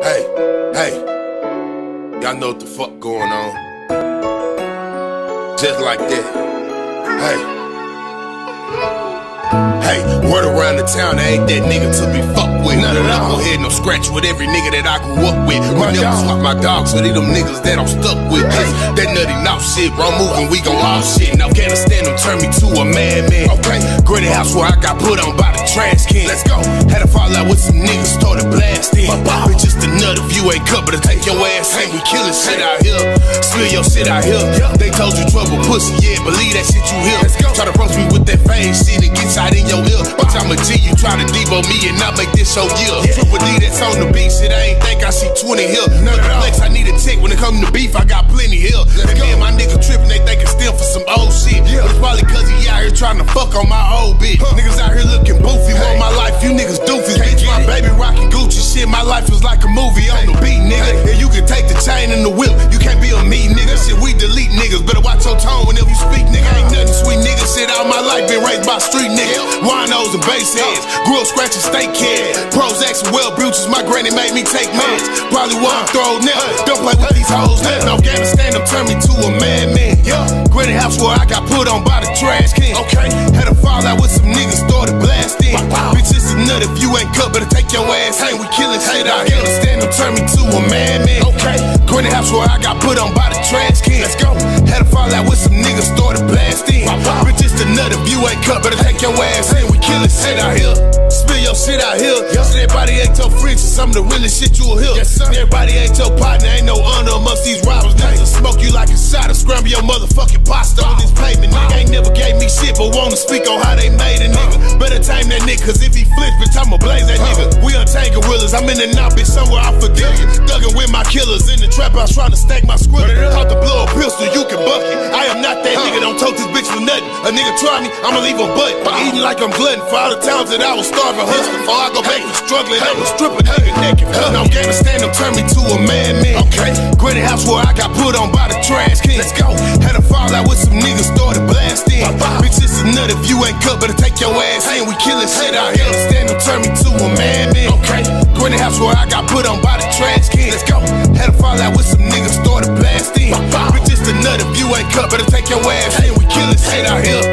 Hey, hey, y'all know what the fuck going on. Just like that. Hey. Hey, word around the town, I ain't that nigga to be fucked with. None of that. Go ahead, no scratch with every nigga that I grew up with. My never swap my dogs, they them niggas that I'm stuck with. Hey, that nutty now shit, wrong moving, we gon' all shit. In Nawfghanastan, them turn me to a madman. Okay, granny house where I got put on by the trash can. Let's go. Had to fall out with some niggas, started blasting. Bitch, just a nut if you ain't cut, but to take your ass hang. We killin' shit out here. Spill your shit out here. They told you trouble pussy, yeah, believe that shit you hear. Try to approach me with that face shit, it gets out in your ear. Bitch, I'm a G, you try to Devo me and not make this show year. Triple D that's on the beat, shit, I ain't think I see 20 here. None of flex, I need a check when it come to beef, I got plenty here. And me and my nigga trippin', they think it's still for some old shit. But it's probably cause he out here trying to fuck on my old bitch. Niggas out here looking boofy, life, been raised by street niggas. Winos and bass heads, grew up scratching steak head. Prozacs and well bruises, my granny made me take meds. Probably why I'm thrown now. Don't play with these hoes now. In Nawfghanastan, them turn me to a madman. Yeah, granny house where I got put on by the trash can. Okay, had a fall out with some niggas, started blasting. Bitch, it's a nut if you ain't cut, better take your ass hang. We killing hate out here. Nawfghanastan, them turn me to a madman. Okay, granny house where I got put on by the trash can. Let's go. Had a fall out with some niggas, started blasting. Bitch, it's a nut if you ain't cut, better take your ass hang. We killing shit out here. Spill your shit out here. So everybody ain't your friends, it's some of the realest shit you'll hear. Yes, everybody ain't your partner, ain't no honor amongst these robbers. Niggas will smoke you like a shot or scramble your motherfucking pasta on this pavement. Nigga ain't never gave me shit, but wanna speak on how they made a nigga. Better time that nigga, cause if he flips, bitch, I'ma blaze that nigga. We untangle gorillas, I'm in the knot, bitch, somewhere I forget you. Thuggin' with my killers in the trap house trying to stack my script. Out the blow nothing. A nigga try me, I'ma leave him butt. Wow. Eating like I'm glutton for all the times that I was starving, hustling. Before I go back to struggling, I was stripping, nigga naked. Hey. Now Nawfghanastan done turned me to a madman. Okay. Granny house where I got put on by the trash king. Let's go. Had a fallout with some niggas, started blasting. Bitch, it's a nut if you ain't cut, better take your ass. Ain't we killing shit out here? Nawfghanastan done turned me to a madman. Okay. Granny house where I got put on by the trash king. Let's go. Had a fallout with some niggas, started blasting. Bitch, it's a nut if you ain't cut, better take your ass ain't out here.